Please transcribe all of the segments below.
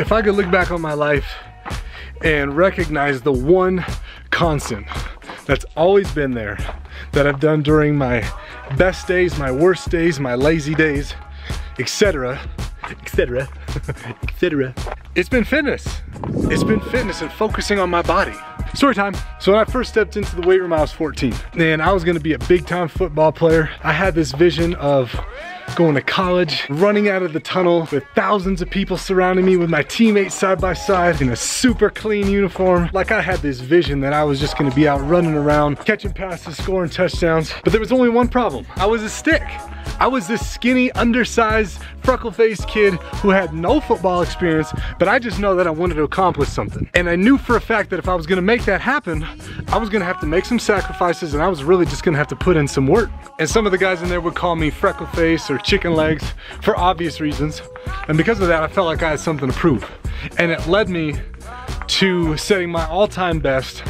If I could look back on my life and recognize the one constant that's always been there that I've done during my best days, my worst days, my lazy days, etc., etc., etc. It's been fitness. It's been fitness and focusing on my body. Story time. So when I first stepped into the weight room, I was 14. And I was gonna be a big time football player. I had this vision of going to college, running out of the tunnel with thousands of people surrounding me with my teammates side by side in a super clean uniform. Like I had this vision that I was just gonna be out running around, catching passes, scoring touchdowns. But there was only one problem. I was a stick. I was this skinny, undersized, freckle-faced kid who had no football experience, but I just know that I wanted to accomplish something. And I knew for a fact that if I was gonna make that happen, I was gonna have to make some sacrifices and I was really just gonna have to put in some work. And some of the guys in there would call me freckle face or chicken legs for obvious reasons. And because of that, I felt like I had something to prove. And it led me to setting my all-time best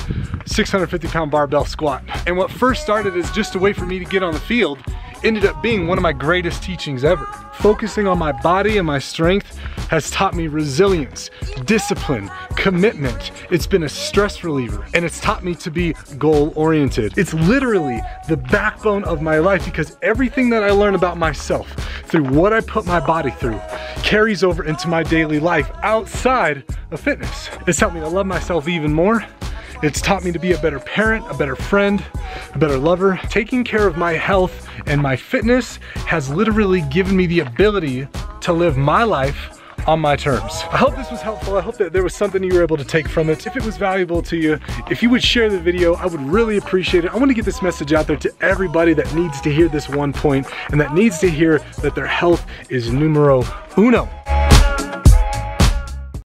650 pound barbell squat. And what first started as just a way for me to get on the field ended up being one of my greatest teachings ever. Focusing on my body and my strength has taught me resilience, discipline, commitment. It's been a stress reliever and it's taught me to be goal oriented. It's literally the backbone of my life because everything that I learn about myself through what I put my body through carries over into my daily life outside of fitness. It's helped me to love myself even more it's taught me to be a better parent, a better friend, a better lover. Taking care of my health and my fitness has literally given me the ability to live my life on my terms. I hope this was helpful. I hope that there was something you were able to take from it. If it was valuable to you, if you would share the video, I would really appreciate it. I wanna get this message out there to everybody that needs to hear this one point and that needs to hear that their health is numero uno.